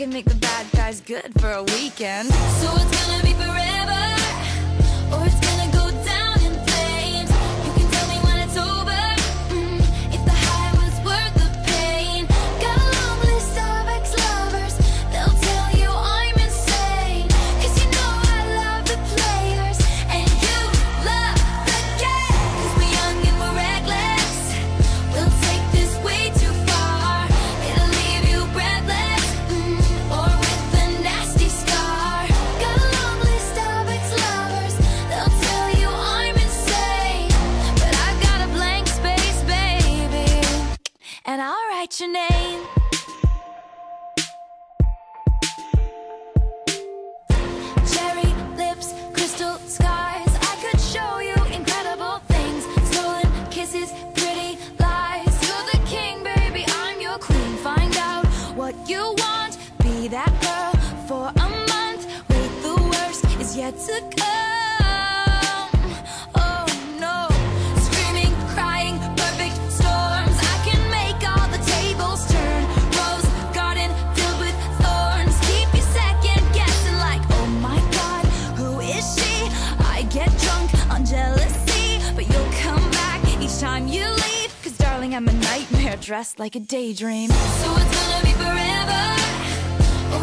can make the bad guys good for a weekend. So it's gonna be forever. Cherry lips, crystal skies. I could show you incredible things. Stolen kisses, pretty lies. You're the king, baby, I'm your queen. Find out what you want. Be that girl for a month. Wait, the worst is yet to come. hair dressed like a daydream. So it's gonna be forever, oh,